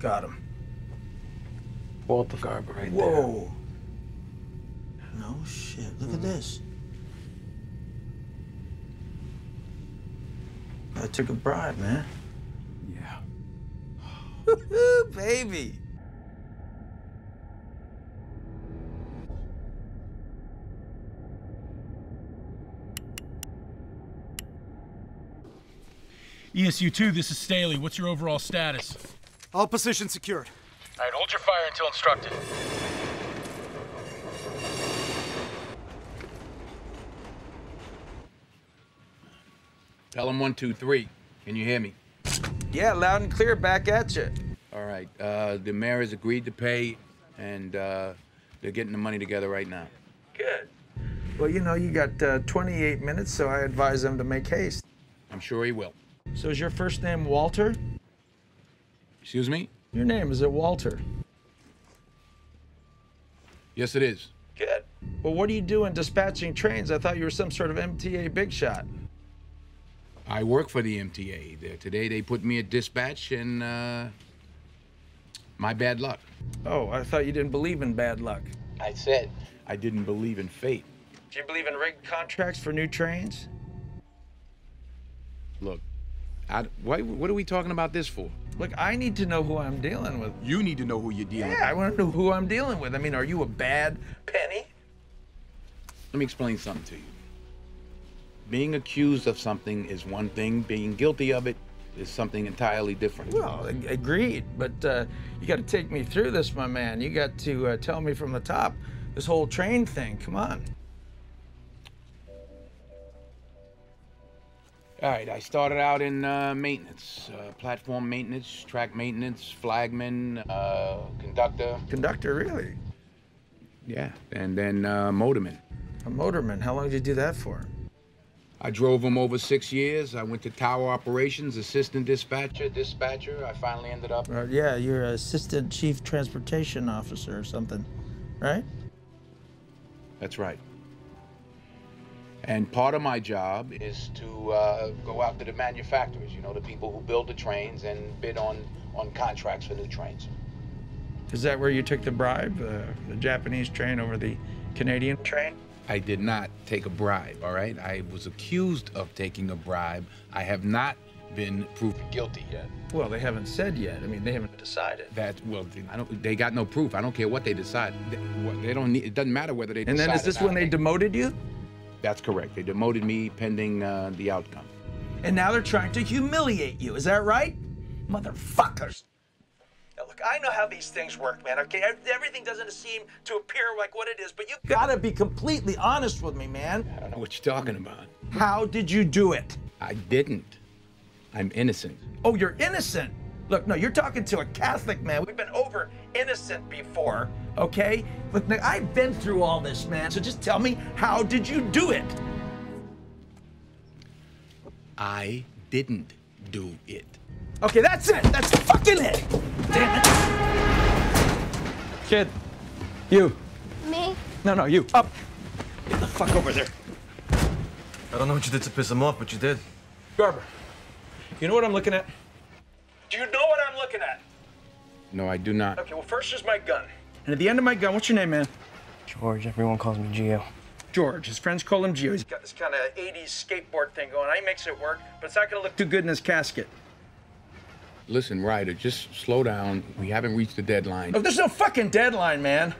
Got him. Walter Garber right there. Whoa. No shit. Look at hmm. this. I took a bribe, man. Yeah. Baby. ESU 2, this is Staley. What's your overall status? All positions secured. All right, hold your fire until instructed. Pelham one, two, three. Can you hear me? Yeah, loud and clear. Back at you. All right. Uh, the mayor has agreed to pay, and uh, they're getting the money together right now. Good. Well, you know, you got uh, 28 minutes, so I advise them to make haste. I'm sure he will. So is your first name Walter? Excuse me? Your name is it Walter? Yes, it is. Good. Well, what are you doing dispatching trains? I thought you were some sort of MTA big shot. I work for the MTA. Today they put me at dispatch, and uh, my bad luck. Oh, I thought you didn't believe in bad luck. I said I didn't believe in fate. Do you believe in rigged contracts for new trains? Look, I, why, what are we talking about this for? Look, I need to know who I'm dealing with. You need to know who you're dealing Yeah, I want to know who I'm dealing with. I mean, are you a bad penny? Let me explain something to you. Being accused of something is one thing. Being guilty of it is something entirely different. Well, ag- agreed. But uh, you got to take me through this, my man. You got to uh, tell me from the top this whole train thing. Come on. All right, I started out in uh, maintenance, uh, platform maintenance, track maintenance, flagman, uh, conductor. Conductor, really? Yeah, and then uh, motorman. A motorman. How long did you do that for? I drove them over six years. I went to tower operations, assistant dispatcher, dispatcher. I finally ended up. Uh, yeah, you're assistant chief transportation officer or something, right? That's right. And part of my job is to uh, go after the manufacturers, you know, the people who build the trains and bid on, on contracts for new trains. Is that where you took the bribe, uh, the Japanese train over the Canadian train? I did not take a bribe, all right? I was accused of taking a bribe. I have not been proven guilty yet. Well, they haven't said yet. I mean, they haven't decided. That well, I don't. They got no proof. I don't care what they decide. They, what- they don't need. It doesn't matter whether they. And then is this when not. they demoted you? That's correct. They demoted me pending uh, the outcome. And now they're trying to humiliate you. Is that right? Motherfuckers. Now, look, I know how these things work, man, okay? Everything doesn't seem to appear like what it is, but you gotta be completely honest with me, man. I don't know what you're talking about. How did you do it? I didn't. I'm innocent. Oh, you're innocent. Look, no, you're talking to a Catholic man. We've been over innocent before, okay? Look, now, I've been through all this, man. So just tell me, how did you do it? I didn't do it. Okay, that's it. That's fucking it. Damn it. Kid, you. Me? No, no, you. Up. Get the fuck over there. I don't know what you did to piss him off, but you did. Garber, you know what I'm looking at? Do you know what I'm looking at? No, I do not. Okay, well, first is my gun. And at the end of my gun, what's your name, man? George, everyone calls me Geo. George. His friends call him Geo. He's got this kind of 80s skateboard thing going on. He makes it work, but it's not going to look too good in his casket. Listen, Ryder, just slow down. We haven't reached the deadline. Oh, there's no fucking deadline, man.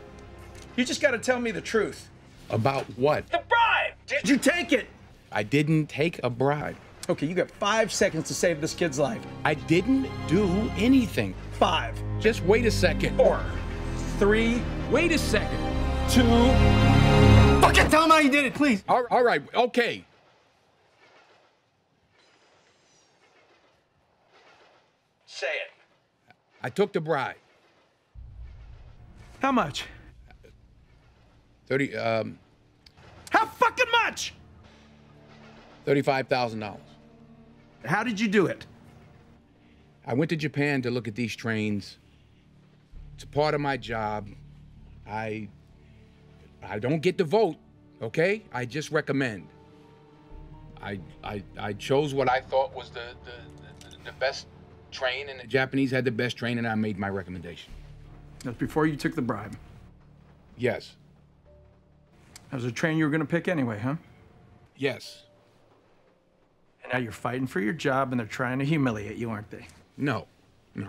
You just got to tell me the truth. About what? The bribe! Did you take it? I didn't take a bribe. Okay, you got five seconds to save this kid's life. I didn't do anything. Five, Just wait a second. four, three, Wait a second. two. Fucking tell him how you did it, please. All, all right, okay. Say it. I took the bribe. How much? 30, um, How fucking much? $35,000. How did you do it? I went to Japan to look at these trains. It's a part of my job. I I don't get to vote, okay? I just recommend. I I, I chose what I thought was the, the, the, the best train, and the Japanese had the best train, and I made my recommendation. That's before you took the bribe. Yes. That was a train you were going to pick anyway, huh? Yes. And now you're fighting for your job and they're trying to humiliate you, aren't they? No. No.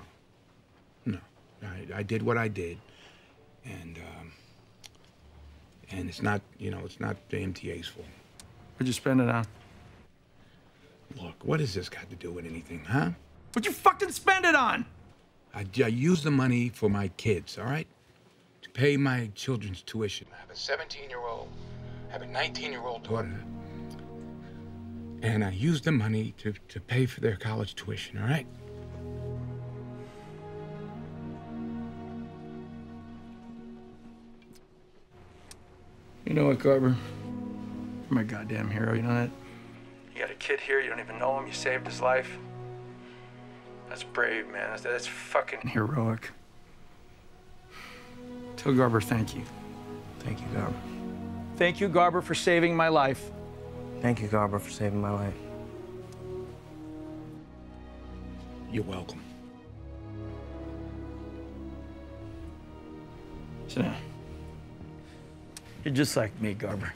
No. I, I did what I did, and um, and it's not, you know, it's not the MTA's fault. What'd you spend it on? Look, what has this got to do with anything, huh? What'd you fucking spend it on? I, I use the money for my kids, all right? To pay my children's tuition. I have a 17 year old, I have a 19 year old daughter. And I use the money to, to pay for their college tuition, all right? You know what, Garber? You're my goddamn hero, you know that? You got a kid here, you don't even know him, you saved his life. That's brave, man. That's, that's fucking heroic. Tell Garber thank you. Thank you, Garber. Thank you, Garber, for saving my life. Thank you, Garber, for saving my life. You're welcome. Sit down. You're just like me, Garber.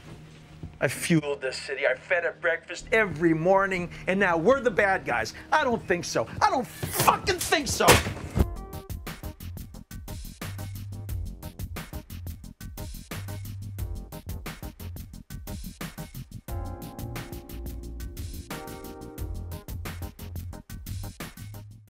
I fueled this city. I fed it breakfast every morning, and now we're the bad guys. I don't think so. I don't fucking think so.